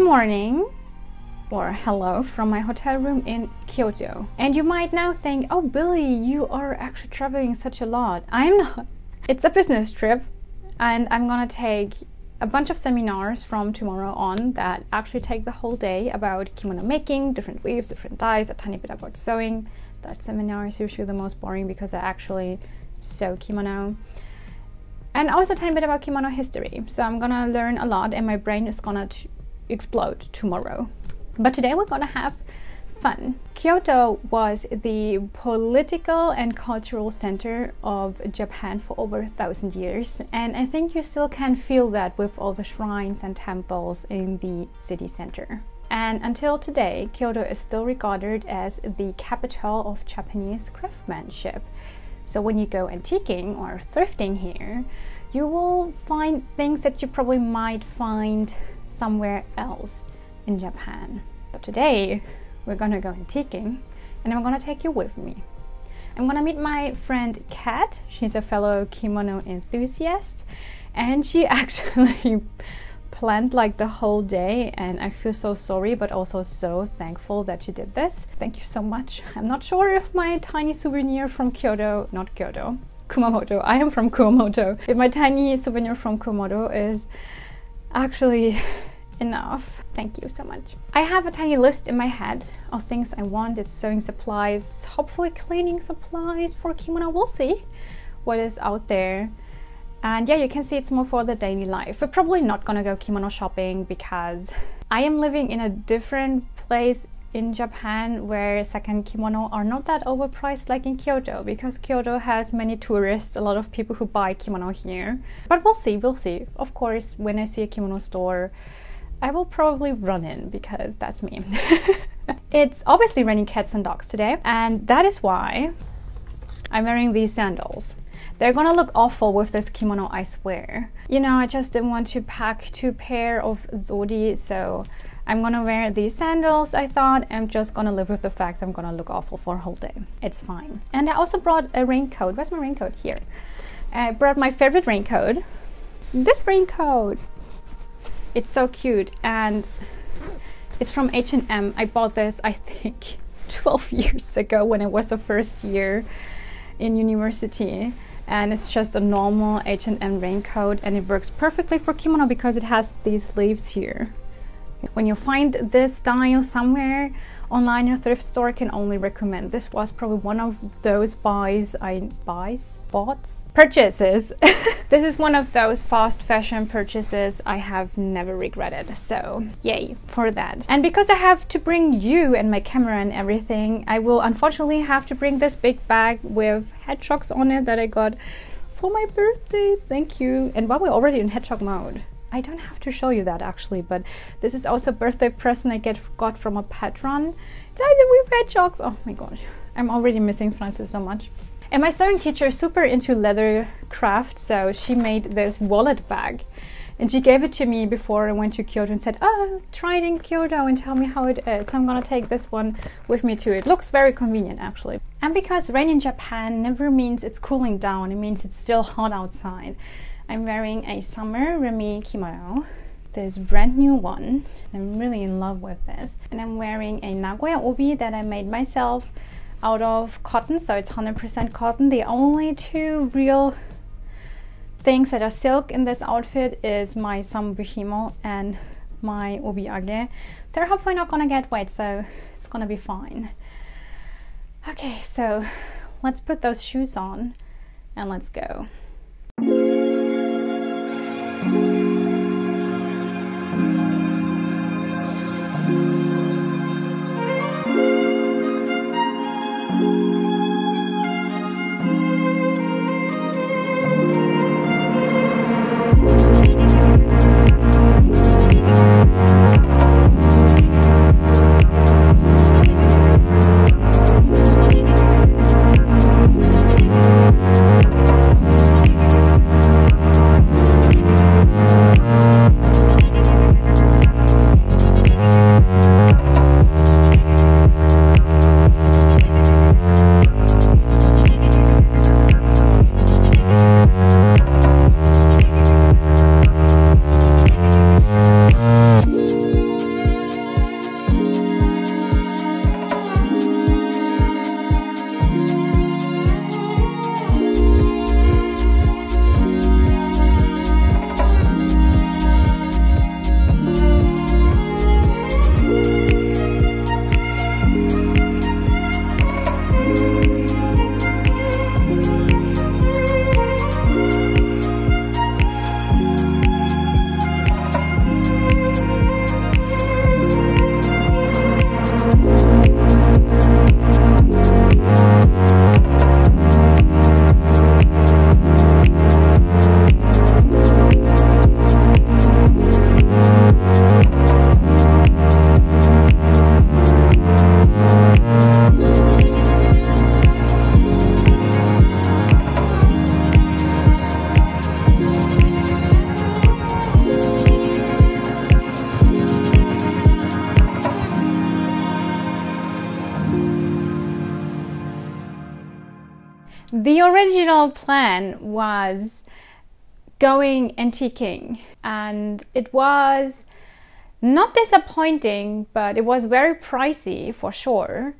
Morning or hello from my hotel room in Kyoto. And you might now think, oh, Billy, you are actually traveling such a lot. I'm not. It's a business trip, and I'm gonna take a bunch of seminars from tomorrow on that actually take the whole day about kimono making, different weaves, different dyes, a tiny bit about sewing. That seminar is usually the most boring because I actually sew kimono. And also a tiny bit about kimono history. So I'm gonna learn a lot and my brain is gonna explode tomorrow. But today we're gonna have fun. Kyoto was the political and cultural center of Japan for over a thousand years, and I think you still can feel that with all the shrines and temples in the city center. And until today, Kyoto is still regarded as the capital of Japanese craftsmanship. So when you go antiquing or thrifting here, you will find things that you probably might find somewhere else in Japan. But today, we're gonna go antiquing and I'm gonna take you with me. I'm gonna meet my friend Kat. She's a fellow kimono enthusiast and she actually planned like the whole day and I feel so sorry but also so thankful that she did this. Thank you so much. I'm not sure if my tiny souvenir from Kyoto, not Kyoto, Kumamoto. I am from Kumamoto. If my tiny souvenir from Kumamoto is actually enough. Thank you so much. I have a tiny list in my head of things I want. It's sewing supplies, hopefully cleaning supplies for kimono. We'll see what is out there. And yeah, you can see it's more for the daily life. We're probably not gonna go kimono shopping because I am living in a different place in Japan where second kimono are not that overpriced like in Kyoto because Kyoto has many tourists, a lot of people who buy kimono here. But we'll see, we'll see. Of course, when I see a kimono store, I will probably run in because that's me. it's obviously raining cats and dogs today, and that is why I'm wearing these sandals. They're gonna look awful with this kimono, I swear. You know, I just didn't want to pack two pair of zori, so I'm gonna wear these sandals, I thought. I'm just gonna live with the fact I'm gonna look awful for a whole day. It's fine. And I also brought a raincoat. Where's my raincoat? Here. I brought my favorite raincoat. This raincoat. It's so cute and it's from H&M. I bought this, I think, 12 years ago when it was the first year in university and it's just a normal H&M raincoat and it works perfectly for kimono because it has these sleeves here. When you find this style somewhere online in a thrift store, I can only recommend. This was probably one of those buys I buys bought purchases. this is one of those fast fashion purchases I have never regretted. So yay for that. And because I have to bring you and my camera and everything, I will unfortunately have to bring this big bag with hedgehogs on it that I got for my birthday. Thank you. And while we're already in hedgehog mode, I don't have to show you that actually, but this is also a birthday present I get got from a patron. With hedgehogs. Oh my gosh, I'm already missing Francis so much. And my sewing teacher is super into leather craft, so she made this wallet bag. And she gave it to me before I went to Kyoto and said, Oh, try it in Kyoto and tell me how it is. I'm gonna take this one with me too. It looks very convenient actually. And because rain in Japan never means it's cooling down, it means it's still hot outside. I'm wearing a summer Remi kimono this brand new one. I'm really in love with this. And I'm wearing a Nagoya Obi that I made myself out of cotton, so it's 100% cotton. The only two real things that are silk in this outfit is my Sambuhimo and my Obiage. They're hopefully not gonna get wet, so it's gonna be fine. Okay, so let's put those shoes on and let's go. The original plan was going antiquing, and it was not disappointing, but it was very pricey for sure.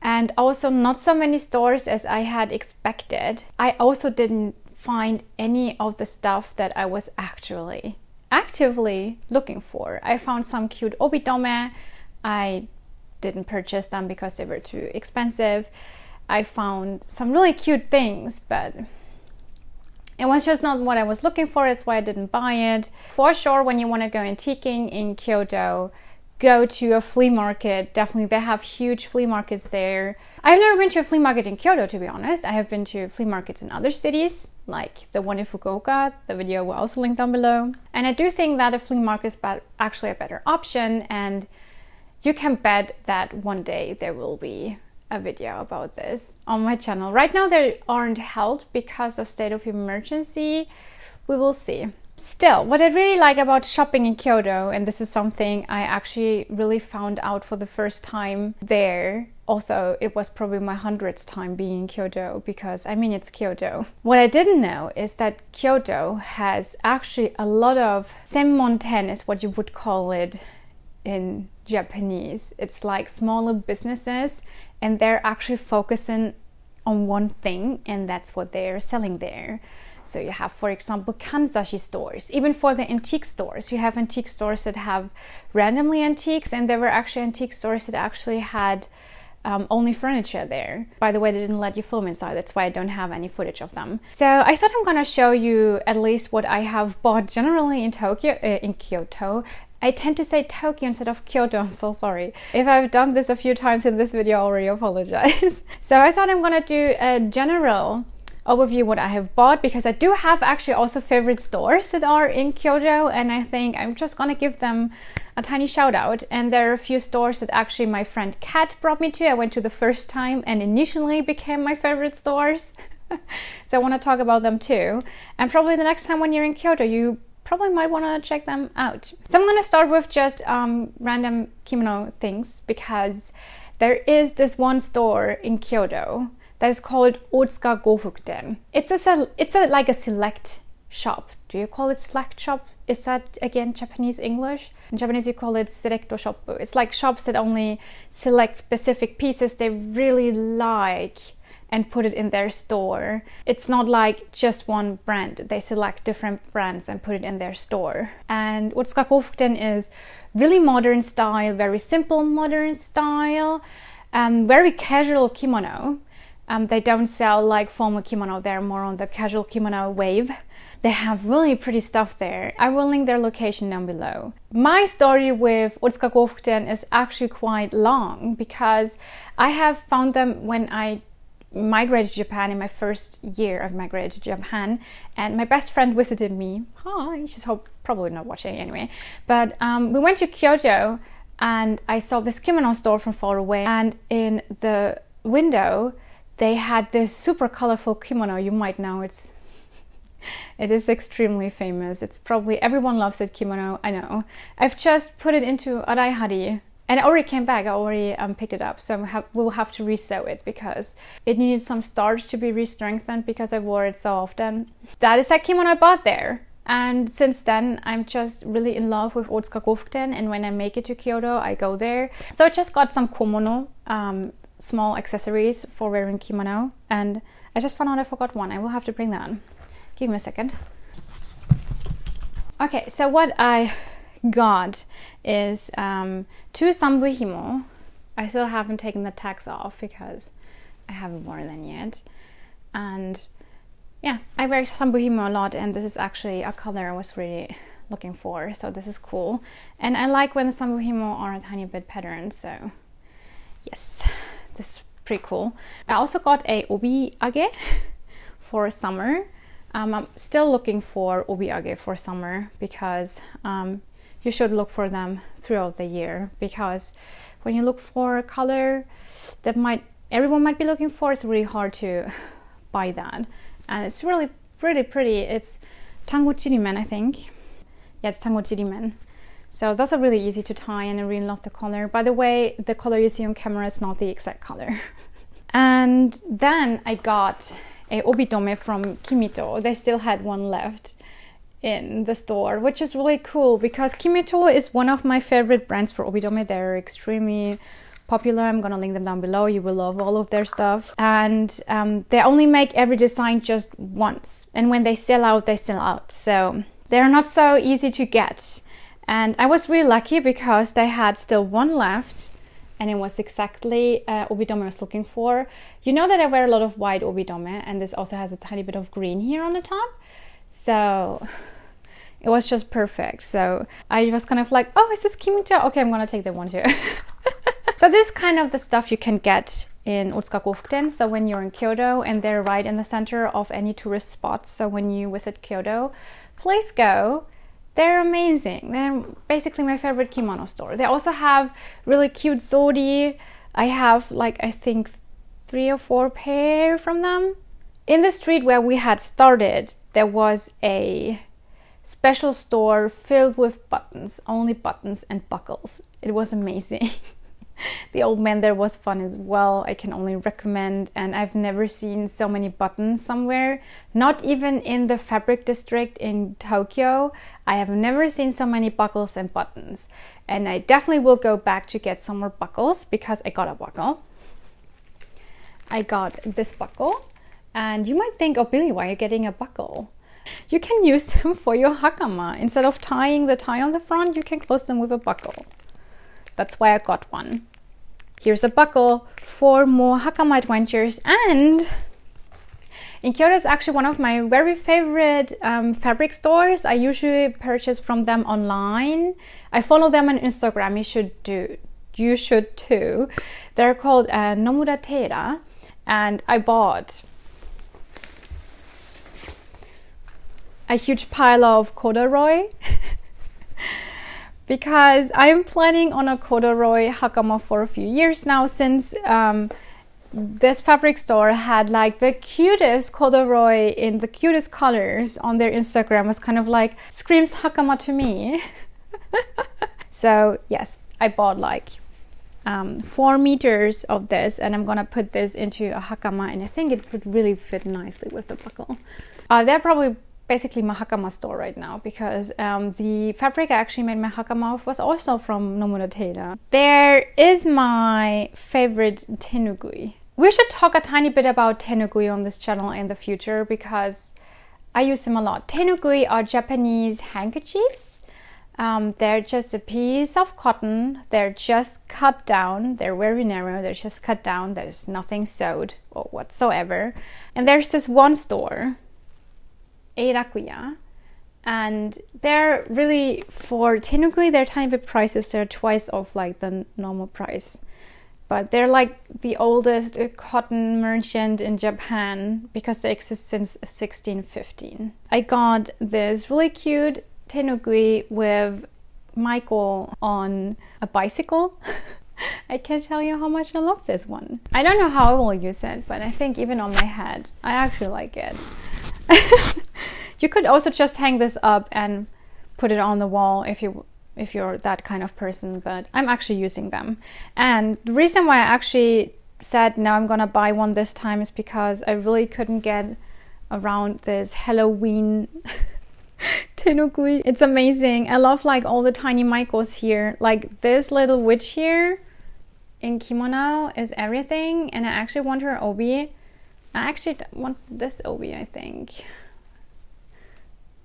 And also, not so many stores as I had expected. I also didn't find any of the stuff that I was actually actively looking for. I found some cute obidome. I didn't purchase them because they were too expensive. I found some really cute things, but it was just not what I was looking for. That's why I didn't buy it. For sure, when you want to go antiquing in Kyoto, go to a flea market. Definitely, they have huge flea markets there. I've never been to a flea market in Kyoto, to be honest. I have been to flea markets in other cities, like the one in Fukuoka. The video will also link down below. And I do think that a flea market is actually a better option, and you can bet that one day there will be a video about this on my channel. Right now, they aren't held because of state of emergency. We will see. Still, what I really like about shopping in Kyoto, and this is something I actually really found out for the first time there, although it was probably my hundredth time being in Kyoto, because I mean, it's Kyoto. What I didn't know is that Kyoto has actually a lot of senmonten, is what you would call it in Japanese. It's like smaller businesses, and they're actually focusing on one thing, and that's what they're selling there. So you have, for example, kanzashi stores. Even for the antique stores, you have antique stores that have randomly antiques, and there were actually antique stores that actually had um, only furniture there. By the way, they didn't let you film inside. That's why I don't have any footage of them. So I thought I'm gonna show you at least what I have bought generally in Tokyo, uh, in Kyoto. I tend to say Tokyo instead of Kyoto. I'm so sorry. If I've done this a few times in this video, I already apologize. so I thought I'm gonna do a general overview what I have bought because I do have actually also favorite stores that are in Kyoto and I think I'm just gonna give them a tiny shout out and there are a few stores that actually my friend Kat brought me to. I went to the first time and initially became my favorite stores. so I want to talk about them too. And probably the next time when you're in Kyoto, you probably might want to check them out. So I'm going to start with just um, random kimono things because there is this one store in Kyoto that is called Otsuka Gofukuten. It's a it's a like a select shop. Do you call it select shop? Is that again Japanese English? In Japanese you call it selecto shop. It's like shops that only select specific pieces they really like and put it in their store. It's not like just one brand. They select different brands and put it in their store. And what Gofukuten is really modern style, very simple modern style, um, very casual kimono. Um, they don't sell like formal kimono, they're more on the casual kimono wave. They have really pretty stuff there. I will link their location down below. My story with Otsuka is actually quite long because I have found them when I migrated to Japan in my first year I've migrated to Japan and my best friend visited me. Hi, she's hope, probably not watching anyway. But um, we went to Kyoto and I saw this kimono store from far away and in the window they had this super colorful kimono. You might know it's it is extremely famous. It's probably everyone loves it kimono. I know. I've just put it into Araihari and it already came back. I already um, picked it up, so we'll have to resew it because it needed some starch to be re-strengthened because I wore it so often. That is that kimono I bought there. And since then, I'm just really in love with Otsuka Gofukuten. And when I make it to Kyoto, I go there. So I just got some kimono, um, small accessories for wearing kimono and I just found out I forgot one. I will have to bring that on. Give me a second. Okay, so what I got is um, two sambuhimo. I still haven't taken the tags off because I haven't worn them yet. And yeah, I wear sambuhimo a lot and this is actually a color I was really looking for. So this is cool. And I like when the sambuhimo are a tiny bit patterned, so yes. This is pretty cool. I also got a obiage for summer. Um, I'm still looking for obiage for summer because um, you should look for them throughout the year because when you look for a color that might everyone might be looking for, it's really hard to buy that. And it's really pretty pretty. It's Tango Chirimen, I think. Yeah, it's Tango Chirimen. So those are really easy to tie and I really love the color. By the way, the color you see on camera is not the exact color. and then I got a obidome from Kimito. They still had one left in the store, which is really cool because Kimito is one of my favorite brands for obidome. They're extremely popular. I'm gonna link them down below. You will love all of their stuff. And um, they only make every design just once. And when they sell out, they sell out. So they're not so easy to get. And I was really lucky because they had still one left and it was exactly uh, obidome I was looking for. You know that I wear a lot of white obidome and this also has a tiny bit of green here on the top. So it was just perfect. So I was kind of like, oh, is this Kimito? Okay, I'm gonna take that one too. so this is kind of the stuff you can get in Otsuka Gofukuten. So when you're in Kyoto and they're right in the center of any tourist spots. So when you visit Kyoto, please go. They're amazing. They're basically my favorite kimono store. They also have really cute zori. I have like I think three or four pair from them. In the street where we had started, there was a special store filled with buttons, only buttons and buckles. It was amazing. the old man there was fun as well. I can only recommend. And I've never seen so many buttons somewhere, not even in the fabric district in Tokyo. I have never seen so many buckles and buttons. And I definitely will go back to get some more buckles because I got a buckle. I got this buckle. And you might think, oh, Billy, why are you getting a buckle? You can use them for your hakama. Instead of tying the tie on the front, you can close them with a buckle. That's why I got one. Here's a buckle for more Hakama adventures and in Kyoto is actually one of my very favorite um, fabric stores. I usually purchase from them online. I follow them on Instagram. You should do. You should too. They're called uh, Nomura Tailor, and I bought a huge pile of corduroy because I'm planning on a corduroy hakama for a few years now since um, this fabric store had like the cutest corduroy in the cutest colors on their Instagram was kind of like screams hakama to me. so yes, I bought like um, four meters of this and I'm gonna put this into a hakama and I think it would really fit nicely with the buckle. Uh, they're probably basically my hakama store right now because um, the fabric I actually made my hakama of was also from Nomura Tailor. There is my favorite tenugui. We should talk a tiny bit about tenugui on this channel in the future because I use them a lot. Tenugui are Japanese handkerchiefs. Um, they're just a piece of cotton. They're just cut down. They're very narrow. They're just cut down. There's nothing sewed or whatsoever. And there's this one store Eirakuya. And they're really for tenugui, they're tiny bit prices. They're twice of like the normal price, but they're like the oldest cotton merchant in Japan because they exist since 1615. I got this really cute tenugui with Michael on a bicycle. I can't tell you how much I love this one. I don't know how I will use it, but I think even on my head, I actually like it. you could also just hang this up and put it on the wall if you if you're that kind of person, but I'm actually using them. And the reason why I actually said now I'm gonna buy one this time is because I really couldn't get around this Halloween tenugui. It's amazing. I love like all the tiny Michaels here. Like this little witch here in kimono is everything and I actually want her obi. I actually want this obi, I think.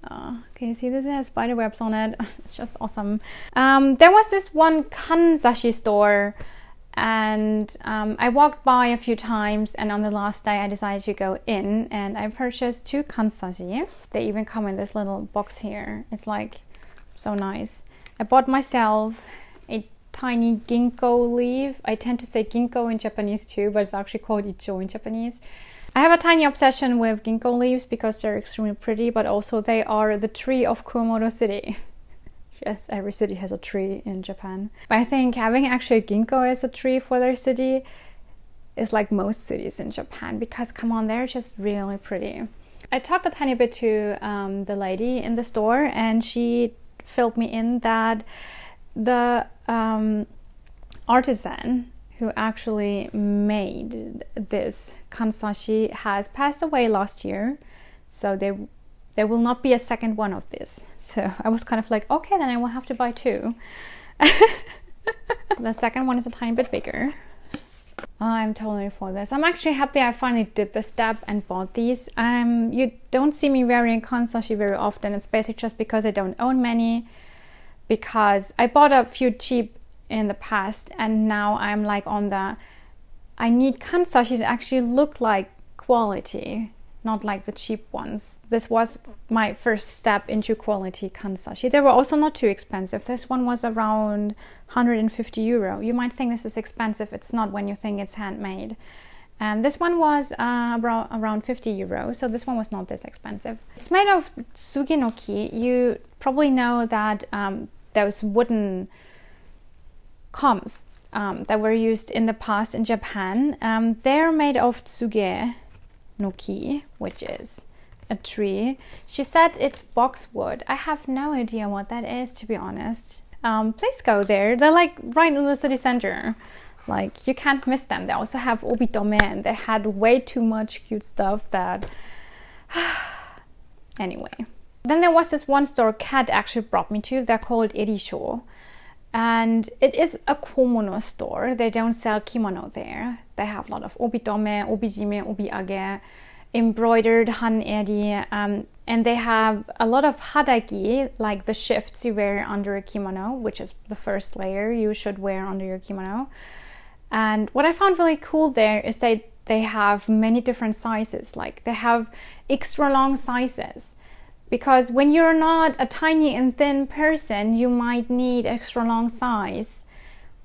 Can you see this? Has spider webs on it. it's just awesome. Um, there was this one kanzashi store and um, I walked by a few times and on the last day I decided to go in and I purchased two kanzashi. They even come in this little box here. It's like so nice. I bought myself a tiny ginkgo leaf. I tend to say ginkgo in Japanese too, but it's actually called icho in Japanese. I have a tiny obsession with ginkgo leaves because they're extremely pretty, but also they are the tree of Kumamoto City. yes, every city has a tree in Japan. But I think having actually ginkgo as a tree for their city is like most cities in Japan because come on, they're just really pretty. I talked a tiny bit to um, the lady in the store, and she filled me in that the um, artisan who actually made this kanzashi has passed away last year. So there, there will not be a second one of this. So I was kind of like, okay, then I will have to buy two. the second one is a tiny bit bigger. I'm totally for this. I'm actually happy I finally did the step and bought these. Um, you don't see me wearing kanzashi very often. It's basically just because I don't own many. Because I bought a few cheap in the past, and now I'm like on the. I need kanzashi to actually look like quality not like the cheap ones. This was my first step into quality kanzashi. They were also not too expensive. This one was around 150 euro. You might think this is expensive. It's not when you think it's handmade. And this one was uh, around, around 50 euro, so this one was not this expensive. It's made of tsugenoki. You probably know that um, those wooden combs um, that were used in the past in Japan, um, they're made of tsuge, Noki, which is a tree. She said it's boxwood. I have no idea what that is, to be honest. Um, please go there. They're like right in the city center. Like you can't miss them. They also have obidome and they had way too much cute stuff that. anyway. Then there was this one store Kat actually brought me to. They're called Erisho. And it is a kimono store. They don't sell kimono there. They have a lot of obidome, obijime, obiage, embroidered han um, and they have a lot of hadagi, like the shifts you wear under a kimono, which is the first layer you should wear under your kimono. And what I found really cool there is that they have many different sizes. Like they have extra long sizes because when you're not a tiny and thin person, you might need extra long size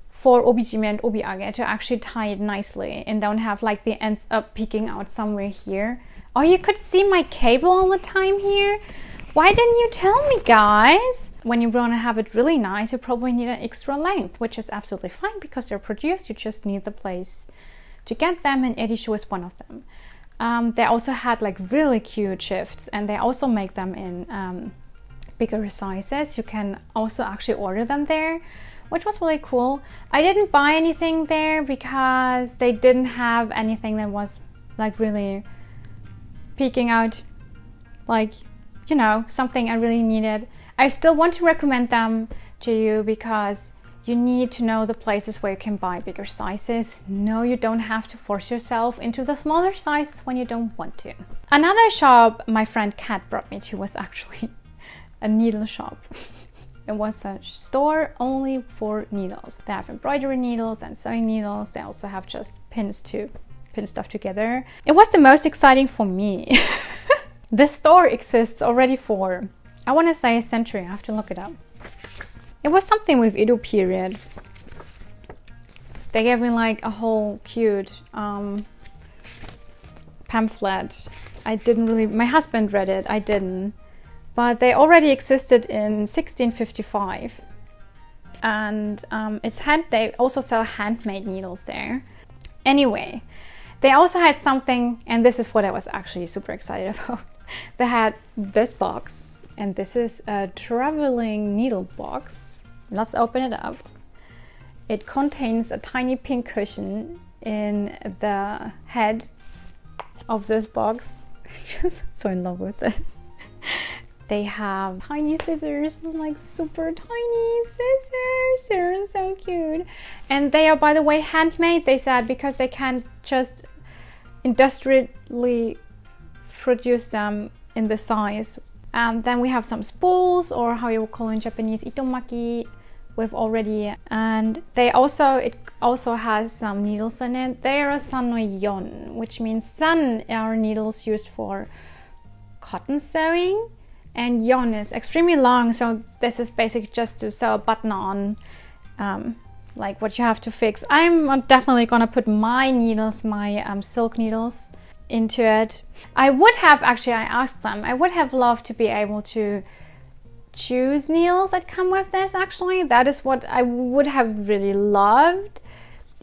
for obijime and obiage to actually tie it nicely and don't have like the ends up peeking out somewhere here. Oh, you could see my cable all the time here. Why didn't you tell me, guys? When you want to have it really nice, you probably need an extra length, which is absolutely fine because they're produced. You just need the place to get them, and Erisho is one of them. Um, they also had like really cute shifts and they also make them in um, bigger sizes. You can also actually order them there, which was really cool. I didn't buy anything there because they didn't have anything that was like really peeking out, like, you know, something I really needed. I still want to recommend them to you because you need to know the places where you can buy bigger sizes. No, you don't have to force yourself into the smaller sizes when you don't want to. Another shop my friend Kat brought me to was actually a needle shop. It was a store only for needles. They have embroidery needles and sewing needles. They also have just pins to pin stuff together. It was the most exciting for me. this store exists already for, I want to say a century. I have to look it up. It was something with Edo period. They gave me like a whole cute um, pamphlet. I didn't really, my husband read it, I didn't. But they already existed in 1655. And um, it's hand, they also sell handmade needles there. Anyway, they also had something, and this is what I was actually super excited about. they had this box, and this is a traveling needle box Let's open it up. It contains a tiny pink cushion in the head of this box. Just so in love with this. They have tiny scissors, like super tiny scissors. They're so cute. And they are, by the way, handmade, they said, because they can't just industrially produce them in the size. And then we have some spools, or how you would call in Japanese, itomaki, we've already and they also it also has some needles in it. They are san no yon which means san are needles used for cotton sewing and yon is extremely long so this is basically just to sew a button on um, like what you have to fix. I'm definitely gonna put my needles my um, silk needles into it i would have actually i asked them i would have loved to be able to choose needles that come with this actually. That is what I would have really loved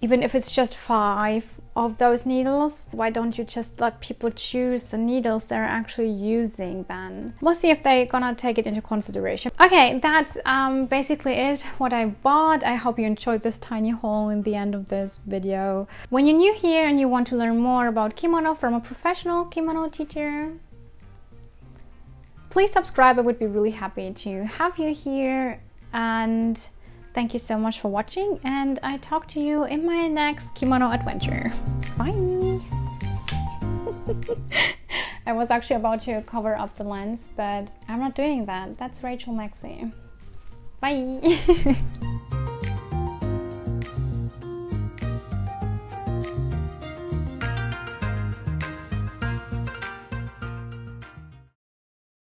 even if it's just five of those needles why don't you just let people choose the needles they're actually using then? We'll see if they're gonna take it into consideration. Okay that's um, basically it what i bought. I hope you enjoyed this tiny haul in the end of this video. When you're new here and you want to learn more about kimono from a professional kimono teacher please subscribe. I would be really happy to have you here. And Thank you so much for watching and I talk to you in my next kimono adventure. Bye! I was actually about to cover up the lens, but I'm not doing that. That's Rachel Maxey. Bye!